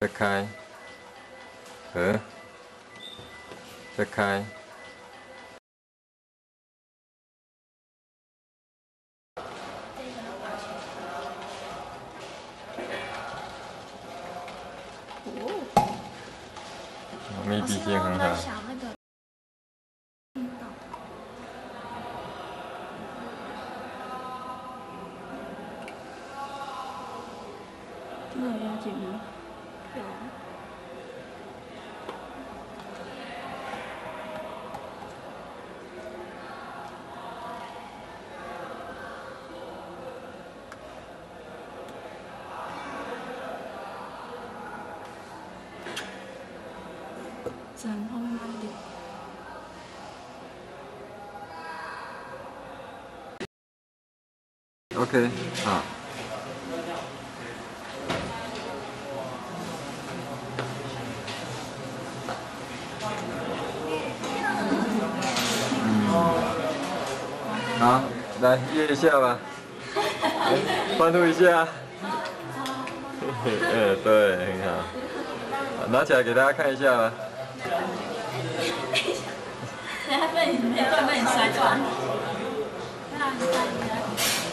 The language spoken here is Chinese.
再开，合，再开，哦。密闭性很好。想那个要紧吗？有站后面慢一点。OK，好。嗯，好，来约一下吧，欢呼一下。呃，对，很好。拿起来给大家看一下吧。等下被你那段被你摔断。那你看一